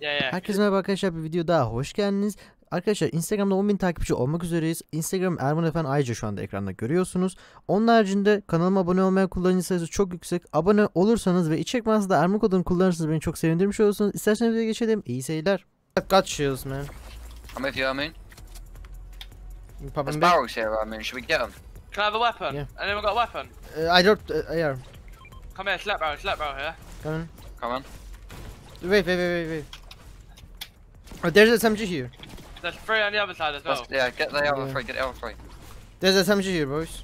Yeah, yeah. Herkese merhaba arkadaşlar bir video daha hoş geldiniz. Arkadaşlar Instagram'da 10.000 takipçi olmak üzereyiz. Instagram Erman Efendi ayrıca şu anda ekranda görüyorsunuz. Onun haricinde kanalıma abone olmayan kullanıcı sayısı çok yüksek. Abone olursanız ve içerik mağazasında Erman kodunu kullanırsanız beni çok sevindirmiş olursunuz. İsterseniz videoya geçelim. İyi seyirler. Got shields man. I'm with you, I mean. There's barrels here, I mean. Should we get them? Can I have a weapon? Yeah. Anyone got a weapon? Uh, I dropped uh, AR. Come here, slap barrel, slap barrel here. Come on. Come on. Wait, wait, wait, wait, wait. Oh, there's a SMG here. There's three on the other side as well. Let's, yeah, get the other Yeah. three, get the other three. There's a SMG here, boys.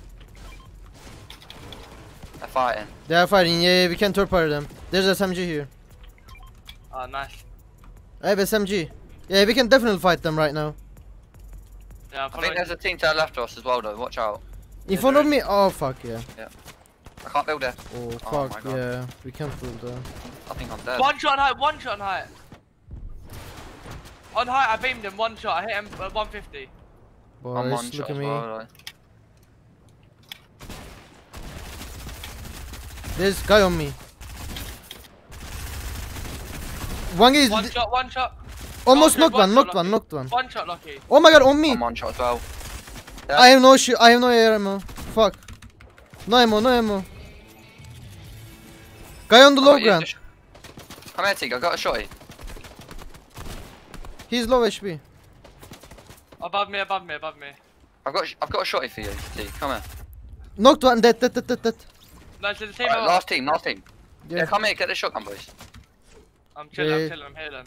They're fighting. They are fighting. Yeah, yeah, we can torpedo them. There's a SMG here. Oh, nice. I have SMG. Yeah, we can definitely fight them right now. Yeah, I'm I think there's a team to the left of us as well, though. Watch out. In Yeah, front of me? Oh, fuck, yeah. I can't build it. Oh, Oh fuck, yeah. We can't build that. I think I'm dead. One shot on height, one shot on height. On height, I beamed him, one shot. I hit him at 150. Boys, I'm one look shot at as me. well, though. There's guy on me. One guy is One shot, one shot. almost knocked one one, knocked one, knocked one. One shot, lucky. Oh my god, on me! I'm one shot as well. I have no shit, I have no air ammo. Fuck. No ammo, no ammo. Guy on the I've low oh, got you, ground. just- Come here, Teague. I got a shotty. He's low HP. Above me, above me, above me. I've got, I've got a shotty for you, Teague. Come here. Knocked one, dead, dead, dead, dead, dead. No, to the team. Alright, above. last team, last team. Yeah. Yeah, come here, get the shotgun, boys. I'm chilling, Yeah. I'm chilling, I'm healing.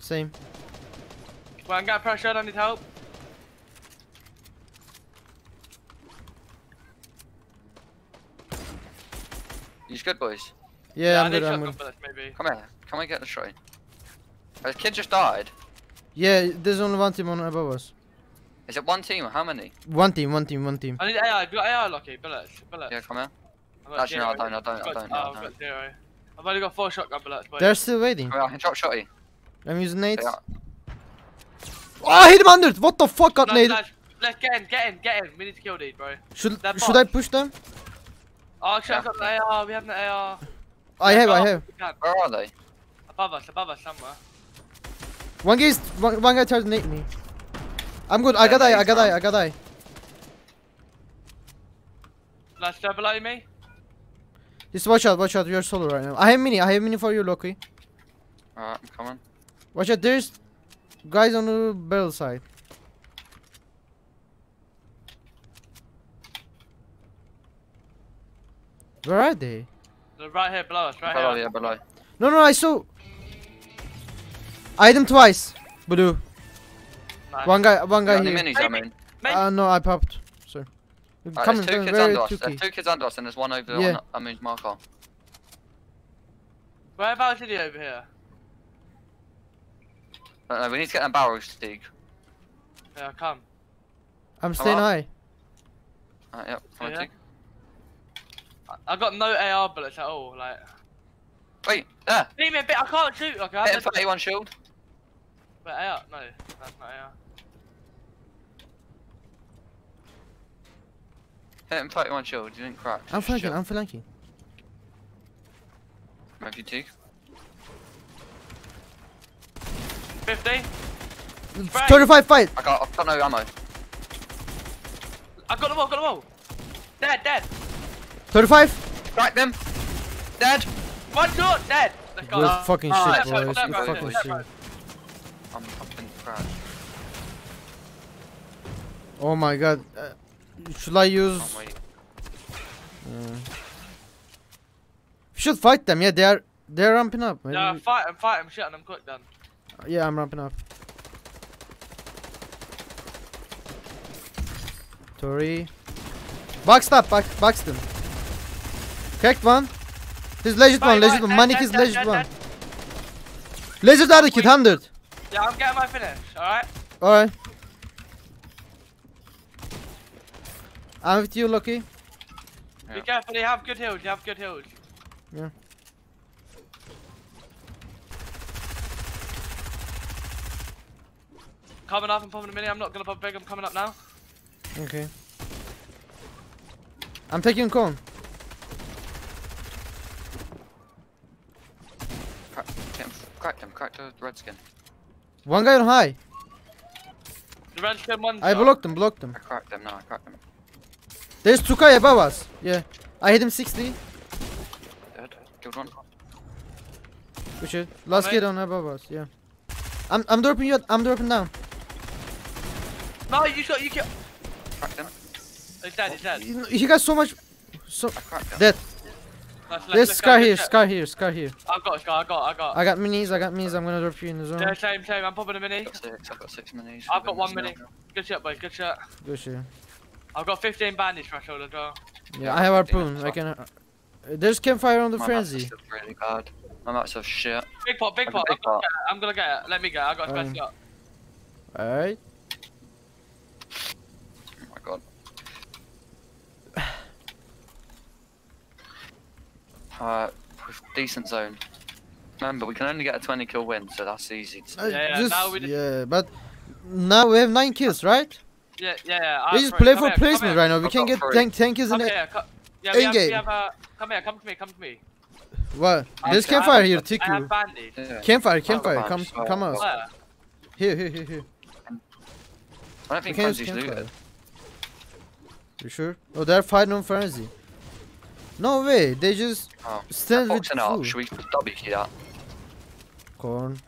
same. Well, I'm getting pressure, I need help. You good, boys? Yeah, I I'm need good, I'm shotgun good. maybe. Come here. Come and get the shotty. Oh, The kid just died. Yeah, there's only one team on above us. Is it one team or how many? One team, one team, one team. I need AI, have got AI, Lucky? Bullets, bullets. Yeah, come here. I've got Actually, no, I zero. don't, I don't, I I've don't, I I've don't. got zero. I've only got four shotgun bullets, boys. They're still waiting. Come here, I can drop shotty. I'm using nades. Yeah. Oh, I hit him under! What the fuck got No, naded? no, let's get in, get in, get in. We need to kill these, bro. Should, should I push them? Oh, shit, I've got the AR. We have the AR. Oh, I have, I Oh, have. we can. Where are they? Above us, above us somewhere. One guy is one, one guy tried to nade me. I'm good. I got Yeah, die. I got die. man. I got die. Nice, they're below me. Just watch out. Watch out. You're solo right now. I have mini. I have mini for you, Loki. Alright, I'm coming. Watch out. There's guys on the barrel side. Where are they? They're right here below us, right Below, here. yeah, below. No, no. I saw. I hit him twice. Blue. Nice. One guy. One guy Got here. minis, I mean. Maybe- Uh, no, I popped. Sorry. Alright, Coming. there's two kids under us. tricky. There's two kids under us and there's one over Yeah. on I mean marker. Whereabouts is he over here? No, no, we need to get them barrels, Teague. Yeah, come. I'm staying on. high. Alright, yep. Come Yeah. Teague. I, I got no AR bullets at all. Like, Wait, there. leave me a bit. I can't shoot. Okay, I Hit him have for to. 81 shield. But AR, no, that's not AR. Hit him 31 shield. You didn't crack. I'm flanking. chill. I'm flanking. Have you, Teague? 50. Right. 35 fight. I got, I've got no ammo. I got them all. Got them all. Dead, dead. 35. Crack them. Dead. One shot, dead. Let's fucking oh, shit, that's boys. right, Good right, fucking that's shit. right. I'm fucking cracked. Oh my god. Uh, should I use? Can't. Uh, we should fight them. Yeah, they are. They're ramping up. Maybe Yeah, we- fight him, fight him, shit, and I'm quick then. yeah, I'm ramping up. Tori. Boxed up. Box, boxed them. Cracked one. This legit one. Fight, Legit fight, one. dead, Manik is dead, legit dead, one. dead. Legit other kid. Hundred. Yeah, I'm getting my finish, alright? Alright. I'm with you, Lucky. Be careful, you have good heals, you have good heals. Yeah. Coming up, I'm popping a mini, I'm not gonna pop big, I'm coming up now. Okay. I'm taking cone. Cracked a red skin. One guy on high. The red skin one. I blocked him, blocked him. I cracked him, now. I cracked him. There's two guy above us. Yeah. I hit him 60. Dead. Killed one. Good shit. Last Alright. kid on above us. Yeah. I'm I'm dropping you. I'm dropping down. No, you shot. You killed. Cracked him. He's dead. He's dead. He he got so much. So I cracked him. dead. Nice, let's- There's let's scar go, here. let's. Scar here. Scar here. I've got a scar. I got. I got. I got minis. I got minis. I'm gonna drop you in the zone. Yeah, same, same. I'm popping a mini. I've got six. I've got six minis. I've got one this mini. now. Good shot, boys. Good shot. Good shit. I've got 15 bandage threshold as well. Yeah, I have I think harpoon. I can. Uh, there's campfire on the My frenzy. still really bad. My maps are shit. Big pot, big pot. big I'm gonna pot. get it. I'm gonna get it. Let me get it. I got a Um, special shot. All right. Oh my god. Uh, with decent zone. Remember, we can only get a 20 kill win, so that's easy. To Uh, Yeah, yeah, just- now we just- yeah, but now we have nine kills, right? Yeah, yeah, yeah. We just free. play Come for here, placement right now. We I've can got get three. 10, 10 kills in Come it. here. co- Yeah, we have, we have uh, Come here. Come to me. Come to me. What? I- There's I campfire have- here, I have Yeah. Campfire, campfire. Come. Oh, come oh. us. Where? Here, here, here, here. I don't think Frenzy's looted. You sure? Oh, they're fighting on frenzy. No way. They just Oh. stand with Boxing up. food. Should we W key that? Corn.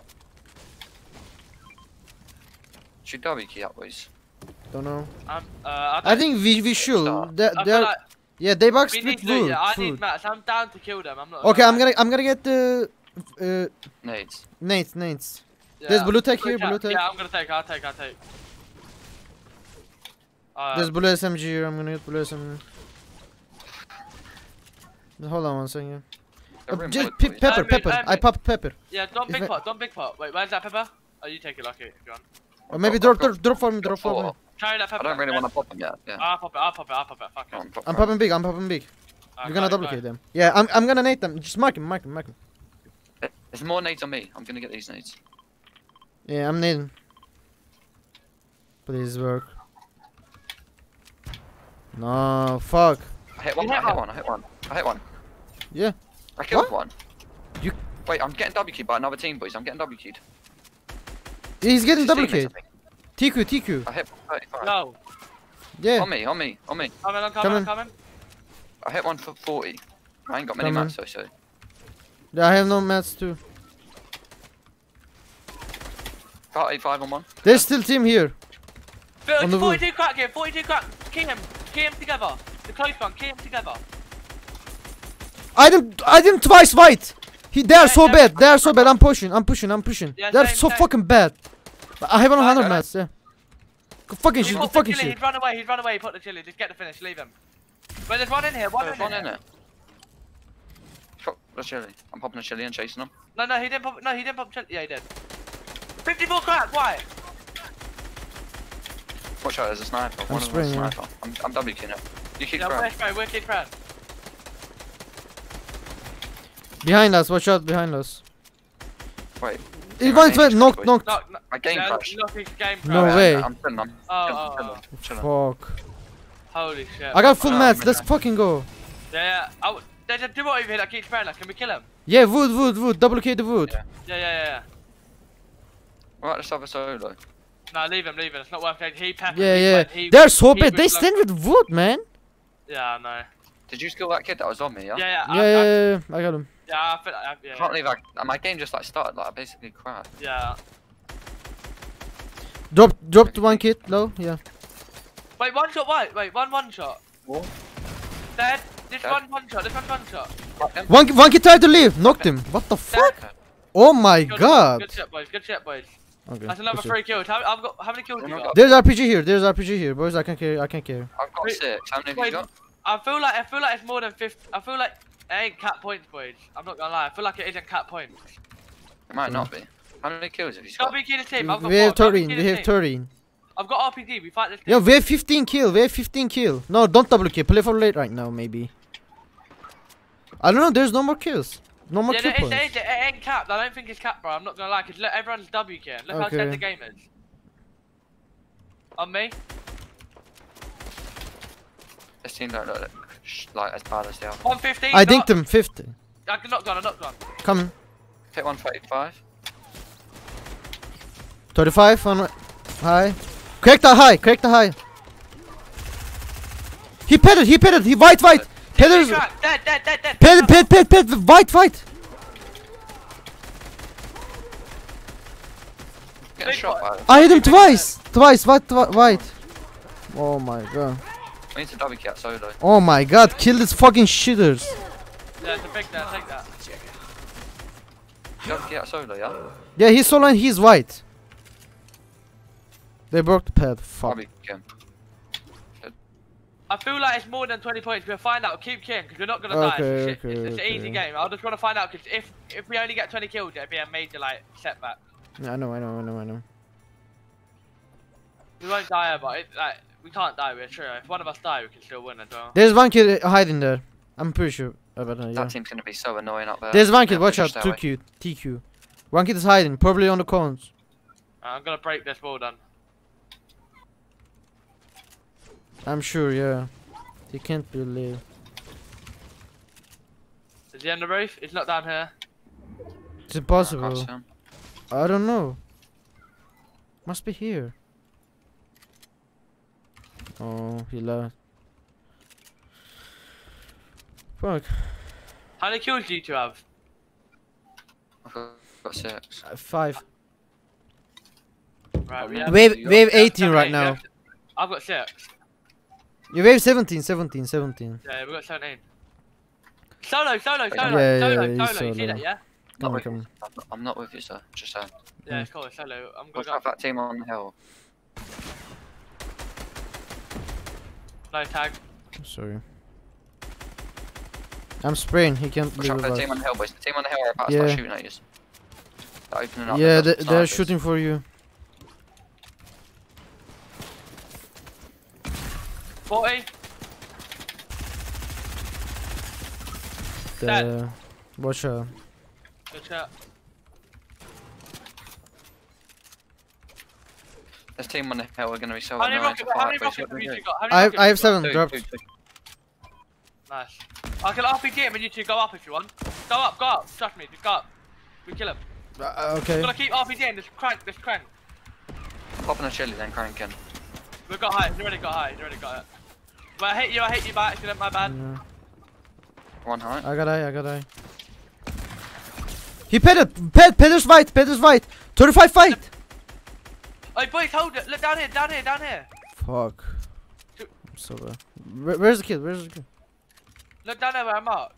Should we W key that, boys? Don't know. Um, uh, I, I think we we should. They, I feel they're, like yeah, they boxed we with food. Yeah, I need food. mats. I'm down to kill them. I'm not. Okay, I'm gonna I'm gonna get the uh, Nades. Nate, Nate. Yeah. There's blue tech here, Yeah, blue tech. Yeah, I'm gonna take. I'll take. I'll take. Uh, There's blue SMG here. I'm gonna get blue SMG. Hold on one second. They're Uh, just pe- boys. pepper, Let me- pepper. let I me- popped pepper. yeah, don't if big I- pot. Don't big pot. Wait, where's that pepper? Oh, you take it, lucky. Go on. Or maybe I've drop, got- drop, drop for me, drop for me. Try that pepper. I don't really want to pop them yet. Yeah. I'll pop it. I'll pop it. I'll pop it. Fuck it. Go on, pop I'm popping big. I'm popping big. Uh, You're gonna on, go duplicate them. Yeah, I'm, I'm gonna nade them. Just mark him, mark him, mark him. There's more nades on me. I'm gonna get these nades. Yeah, I'm nading. Please work. No, fuck. I hit one. I hit hit one? one. I hit one. I hit one. Yeah. I killed What? one. You- Wait, I'm getting W keyed by another team, boys. I'm getting W keyed. He's getting It's his double teammates, killed. I. TQ, TQ. I hit 35. No. Yeah. On me, on me, on me. Coming, I'm Come coming. I'm coming. I hit one for 40. I ain't got many Come mats, though, so. Yeah, I have no mats too. Got 85 on one. There's still team here. Bill, On the roof. 42 crack here, 42 crack. Key him, key him together. The close one, key him together. I didn't, I didn't twice fight. He, they are Yeah, so yeah. bad. They are so bad. I'm pushing. I'm pushing. I'm pushing. Yeah, They're so same. fucking bad. I have 100 Okay. mats. Yeah. Go fucking He's shit. Go got fucking chili, shit. he's run away, he's run away, he put the chili. Just get the finish, leave him. Wait, there's one in here, one There's in one here. in it. The chili. I'm popping a chili and chasing him. No, no, he didn't pop, no, he didn't pop chili. Yeah, he did. 54 crack, why? Watch out, there's a sniper. One of them is a spraying, sniper. I'm, I'm W it. You keep Yeah, throwing. we're spray, we're kid friend. Behind us. Watch out. Behind us. Wait. He Yeah, went I think to knock, it's knock. No, no. My game yeah, crashed. Look, game No way. I'm chilling, I'm Oh, chilling, oh, chilling, oh. chilling. Fuck. Holy shit. I got full Oh, mats. Let's God. fucking go. Yeah, yeah. Oh, there's a duo over here that keeps spraying us. Can we kill him? Yeah, wood, wood, wood. Double K the wood. Yeah. Yeah, yeah, yeah. yeah. Right, let's have a solo. No, leave him, leave him. It's not worth it. He peppered. Yeah, he yeah. went- he- They're so he bad. They stand with wood, man. Yeah, I know. Did you kill that kid that was on me, yeah? Yeah, yeah. Yeah, I, yeah, I, yeah, yeah. I got him. yeah, I feel like, I, yeah, can't believe I, my game just like started like I basically crashed. yeah. Drop, dropped one kid. No, Yeah. Wait, one shot, wait, wait, one one shot. What? Dead. This Dead. one one shot, this one one shot. One, one kid tried to leave. Knocked him. What the fuck? Oh my Good, god. Good shit, boys. Good shit, boys. Okay. That's another good shit. three kills. How, I've got, how many kills Oh you got? There's RPG here. There's RPG here, boys. I can't carry. I can't carry. I've got Wait, six. How many have wait. you got? I feel like I feel like it's more than 50. I feel like it ain't cap points, boys. I'm not gonna lie. I feel like it isn't cap points. It might not be. How many kills have you got? WK the team. I've got We have four. 13. We have team. 13. I've got RPG. We fight this. Yeah, team. we have 15 kill. We have 15 kill. No, don't double kill. Play for late right now, maybe. I don't know. There's no more kills. No more Yeah, kill points. it, it ain't capped. I don't think it's capped, bro. I'm not gonna lie, cause look, everyone's W killing. Look how dead the game is. On me. This team don't look like as bad as they are. 115. I knock. dinked him 50. I can knock one. I knocked one. Coming. Hit 135. 35 on high. Crack the high, crack the high. He petted, he petted, he white white. Pedders, Crack, Dead, dead, dead, dead. ped, ped, ped, ped, white white. Get a shot I hit him twice, twice, white, twi- white. Oh my god. We need to double cat solo. Oh my god, kill these fucking shitters. Yeah, it's a big there, take that. Double cat solo, yeah? Yeah, he's solo and he's white. They broke the pad. Fuck. I feel like it's more than 20 points. We'll find out. Keep killing because we're not gonna die. Okay, It's, okay, it's, it's an easy game. I just want to find out, because if if we only get 20 kills, it'd be a major like setback. Yeah, I know, I know, I know, I know. We won't die, but it, like we can't die. We're true. If one of us die, we can still win as well. There's one kid uh, hiding there. I'm pretty sure about that. Yeah. That team's gonna be so annoying up there. There's one kid. Watch out. that way. 2Q. TQ. One kid is hiding. Probably on the cones. Uh, I'm gonna break this wall then. I'm sure. Yeah. He can't believe. Is he on the roof? He's not down here. It's impossible. can't see him. I don't know. Must be here. Oh, he left. Fuck. How many kills do you two have? I've got, got six. Uh, five. Right, we have. Wave, wave 18 right now. have- I've got six. You wave 17, 17, 17. Yeah, we've got 17. Solo, solo, Yeah, solo, yeah, solo, yeah, he's solo. You see that? Yeah. Come Not on, come on. I'm not, with you, sir. Just saying. Yeah, it's cool. Solo. I'm gonna out go. that team on the hill. No tag. Sorry. I'm spraying. He can't Watch leave out for the us. team on the hill, boys. The team on the hill are about to Yeah. start shooting at you. They're opening up. Yeah, they've they, got they're shooting for you. 40. Dead. The, watch out. Good shot. This team on the hill are gonna be so How many annoying rockets? to How many rockets have you do two we got? How many I have, rockets I have seven do? dropped. Two, two, two. Nice. I can RPG him and you two go up if you want. Go up, go up. Trust me, just go up. We kill him. Uh, okay. We're gonna keep RPGing this crank, this crank. Popping a chili then cranking. We've got high. He's already got high. He's already got it. But I hit you. I hit you by accident. My bad. Yeah. One high. I got eye, I got eye. He petted! Ped, Pedder's white, Pedder's white! 35 fight! Hey boys, hold it. Look down here. Down here. Down here. Fuck. I'm so bad. Where, where's the kid? Where's the kid? Look down there where I marked.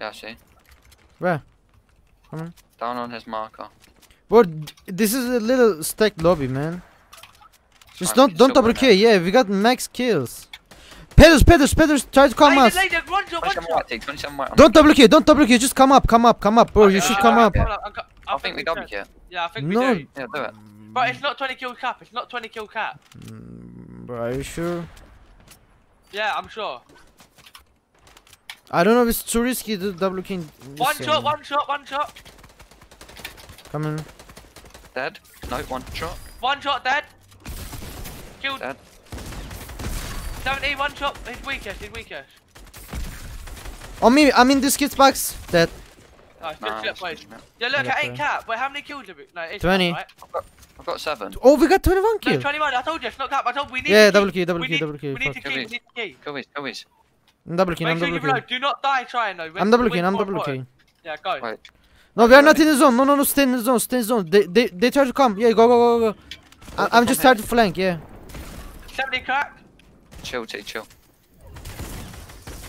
Yeah, I see. Where? Down on his marker. Bro, this is a little stacked lobby, man. Just don't don't double win kill. Yeah, we got max kills. Pedders, Pedders, Pedders, try to come Hey, us. lady, one shot, one 27 shot. white, T, 27 white. on Don't double kill, don't double kill. Just come up, come up, come up, bro. You should uh, come up. I'm co- I think we double should. kill. Yeah, I think No. we do. Yeah, do it. But it's not 20 kill cap. It's not 20 kill cap. Mm, Bro, are you sure? Yeah, I'm sure. I don't know if it's too risky to double kill. One game. shot, one shot, one shot. Come in. Dead. No, one shot. One shot dead. Killed. Dead. 70, one shot. He's weakest, he's weakest. On me, I'm in this kid's box. Dead. Nice, good Nice. shit, boys. Yeah, look, Yeah, at 8 okay. cap. Wait, how many kills have we? No, it's 20. Right? I've got seven. Oh, we got 21 No, 21. I told you, it's not cap. I told we need Yeah, double keep. kill, double we kill, double kill. We need to fuck. keep, we need to keep. Go easy, go easy. I'm double kill, Make I'm sure you double kill. Do not die trying though. I'm double kill, I'm double kill. Yeah, go. Wait. No, we are not in the zone. No, no, no, stay in the zone, stay in the zone. They, they, they try to come. Yeah, go, go, go, go. I, I'm just trying to flank. Yeah. 70 crack. Chill, T, chill.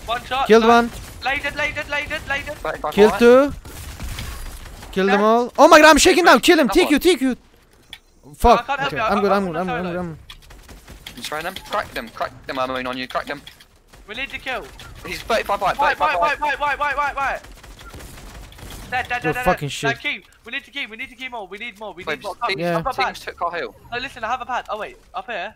One shot. Killed one. Lasered, lasered, lasered, lasered. 35 Killed white. two. Killed them all. Oh my god, I'm shaking down. Kill him. Come TQ, TQ. Fuck. can't Okay, I'm I- good. I I'm good. I'm good. I'm good. I'm Just try them. Crack them. Crack them. I'm in on you. Crack them. We need to kill. He's 35 white. White, 35 white, white. white, white, white, white, white, white. Dead, dead, You're dead, dead. fucking shit. No, keep. We need to keep. We need to keep more. We need more. We Wait, need more. Come, Yeah. I've got teams took our hill. No, listen. I have a pad. Oh wait, up here.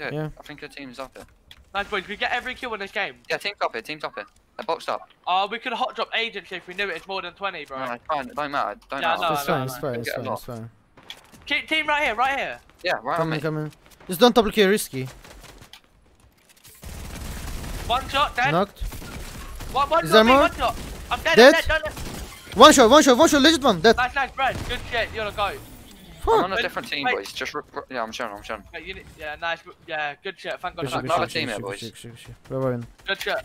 Yeah, Yeah. I think your team's up here. Nice boys. We get every kill in this game. Yeah, team's up here. Team's up here. They're boxed up. Oh, we could hot drop agency if we knew it was more than 20, bro. No, it's fine. It don't matter. Don't Yeah, matter. know. It's fine. It's fine. It's Get a fine. It's fine. Keep, team right here, right here. Yeah, right on Come me. Come in. Just don't double kill. Risky. One shot, dead. Knocked. One, one Is shot, there me, more? one shot. I'm dead, Dead? I'm dead. Don't let... One shot, one shot, one shot, legit one. Dead. Nice, nice, Brad. Good shit. You're a go. I'm on a different team, wait. boys. Just, r- r- yeah, I'm showing, I'm showing. Wait, you need, yeah, nice. Yeah, good shit. Thank God. Good for shit, that. Another good shit, team here, shit, boys. good shit, good shit.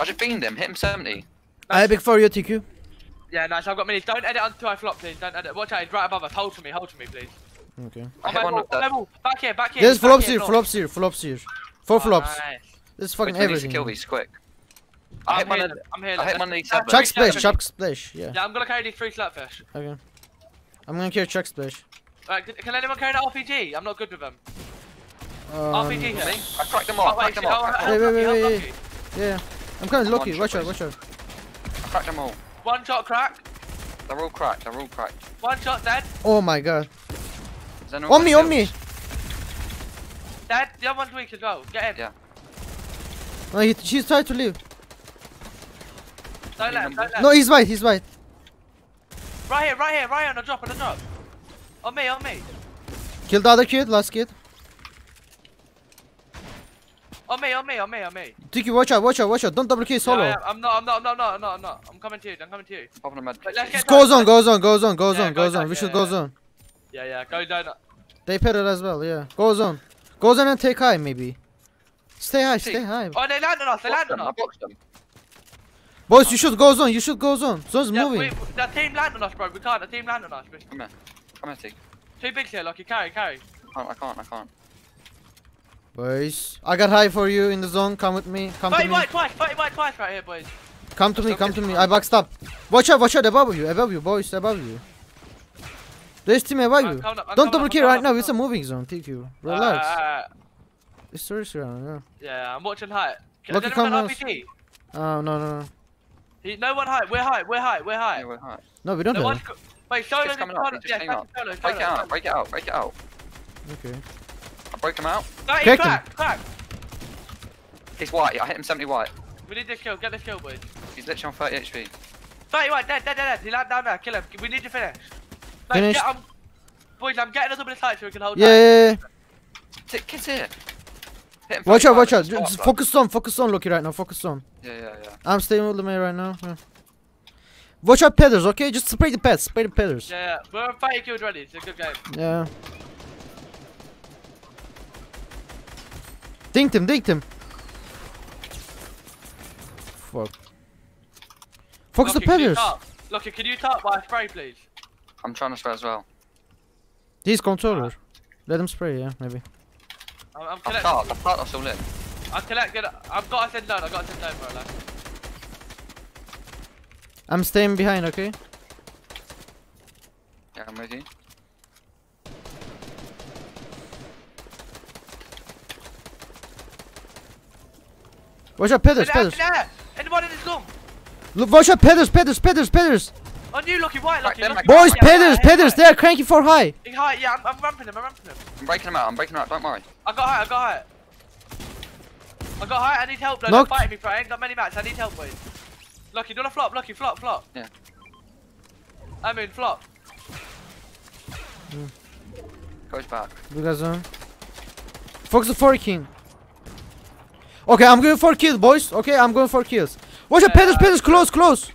I just beamed him, hit him 70. I have big for you, TQ. Yeah, nice. I've got minis. Don't edit until I flop, please. Don't edit. Watch out. He's right above us. Hold for me. Hold for me, please. Okay. I On hit my one wall, with on my wall. Back here. Back here. There's back flops here, here, flops here, flops here. Four Oh, flops. nice. This is fucking Wait, we need to everything. kill these quick. I I'm hit one here. of I'm here. I hit one of these Chuck headbutts. Chug splash, chug splash. Yeah. Yeah, I'm gonna carry these three slurpfish. Okay. I'm gonna carry chug splash. Right, can, can anyone carry the RPG? I'm not good with them. Um, RPG here. I cracked them Oh, wait, cracked them shit, all. oh, I cracked Wait, wait, wait, wait. Yeah. I'm kind of lucky. One Watch shot, out, watch out. I cracked them all. One shot crack. They're all cracked, they're all cracked. One shot dead. Oh my god. Is On me, on me. Dead. The other one's weak as well. Get him. Yeah. No, he, she's trying to leave. Don't let him. Don't let him. No, he's white, he's white. Right here. Right here. Right here on the drop. On the drop. On me. On me. Kill the other kid, last kid. On me. On me. On me. On me. Tiki, watch out, watch out, watch out. Don't double kill solo. Yeah, yeah, I'm not. I'm not. I'm not. I'm not. I'm not. I'm not. I'm coming to you. I'm coming to you. Popping a med let's Just get goes down, on, goes on, goes on, goes Yeah, on, go goes on. We should yeah, go yeah. zone. Yeah. Yeah. Go down. They pet it as well, yeah. Goes on. Goes on and take high, maybe. Stay high, stay high. Oh, they landed on us. They landed them, on I us. them. Boys, you should go zone, you should go zone. Zone's Yeah, moving. we, the team landed on us, bro. We can't. The team landed on us. Come here. Come here, T. Two bigs here. Lucky. Carry. Carry. I can't, I can't, I can't. Boys, I got high for you in the zone. Come with me. Come to Fight me. white twice. Fight white twice right here, boys. Come to me. Come to me. some. I boxed up. Watch out. Watch out. Above you. Above you, boys. Above you. There's team above I'm you. up, Don't double kill right coming now. up, It's a I'm moving zone. TQ. coming. Relax. Uh, uh, uh, It's tourist round. yeah, I'm watching height. Can Lucky come RPG? Yeah. Oh no no no. He, no one height. We're height. We're height. We're Yeah, we're high. No, we don't No have. one's. co- Wait, solo. It's coming up, solo- Yeah, just solo. hang Solo. Break it out, break it out, break it out. Okay. I broke him out. Right, Crack him. crack. Crack. He's white, I hit him 70 white. We need this kill. Get this kill, boys. He's literally on 30 HP. 30 white. Dead. Dead. Dead. Dead. He landed down there. Kill him. We need to finish. Like, Finish. Get, um, boys, I'm getting a little bit of sight so we can hold. Yeah, that. yeah, yeah. T Kid's here. Watch out, watch out. spot, Just spot. focus on, focus on, Loki right now. Focus on. Yeah, yeah, yeah. I'm staying with the main right now. Yeah. Watch out, pedders, okay? Just spray the pets, spray the pedders. Yeah, yeah. We're 30 kills ready. It's a good game. Yeah. Dinked him, dinked him. Fuck. Focus the Lucky, can you Lucky, can you tap by I spray, please? I'm trying to spray as well. He's controller. Let him spray, yeah, maybe. I'm, I'm I've collecting. I've cut us all in. I'm collecting. I've got to send down. I've got to send down, bro. Like. I'm staying behind, okay? Yeah, I'm with Watch out, pedders, There, pedders. there! Anyone in this room? Look, watch out, pedders, pedders, pedders, pedders. On you, Lucky White, Lucky. them, Lucky Boys, White, yeah, pedders, yeah, pedders, they are cranking for high. High, yeah, I'm, I'm ramping him, I'm ramping him. I'm breaking him out, I'm breaking him out, don't worry. I got high, I got high. I got high, I need help, though. Knocked. Don't fight me, bro. I ain't got many mats, I need help, boys. Lucky, do not flop, Lucky, flop, flop. Yeah. I mean, flop. Hmm. Goes back. We got zone. Focus the 4 king. Okay, I'm going for kills, boys. Okay, I'm going for kills. Watch out, Yeah, pedders, I- pedders, close, close.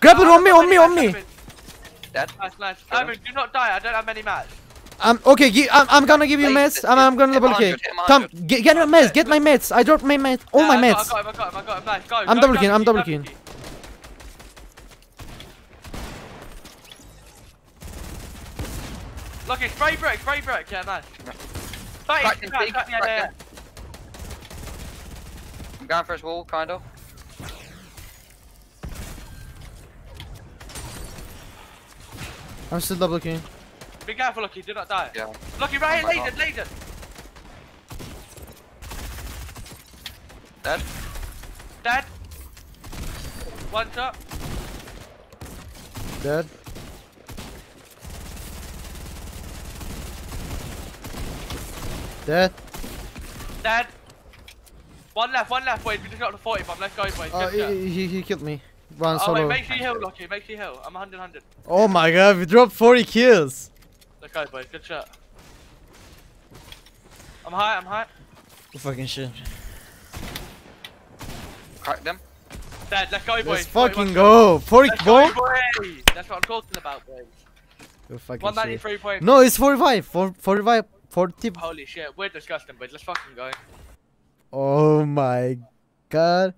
Grab it on me, on me, on me. mats, Dead. Nice, nice. Kill I him. mean, do not die, I don't have many mats. I'm okay. Gi- I'm, I'm gonna give you Wait, meds. I'm, I'm gonna double kill. 100, Tom, get, get my meds. Get my meds. I dropped my meds. All my I got, meds. I got him, I got him, I got him, nice. Go, I'm go, double double killing, I'm key, double double killing. key. Lucky, spray brick, spray brick, yeah, nice. Yeah. Fight, Cracked him, crack, Pete, crack, yeah, cracked yeah, him. I'm going for his wall, kind of. I'm still double killing. Be careful, Lucky, do not die. Yeah. Lucky, right here, I'm laser, laser. Dead. Dead. One shot. Dead. Dead. Dead. One left, one left, boys. We just got to 40 bomb. Let's go, boys. Oh, he, he, he killed me. One Oh, wait, solo. make sure you heal, Lucky. Make sure you heal. I'm 100, 100. Oh my god, we dropped 40 kills. Let's go, boys. Good shot. I'm high, I'm high. Fucking shit. Crack them. Dad, let's go, boys. Let's fucking go. 40 Let's go, boys. That's what I'm talking about, boys. You're fucking shit. 193 points. No, it's 45. For 45. 40. Holy shit, we're disgusting, boys. Let's fucking go. Oh my god.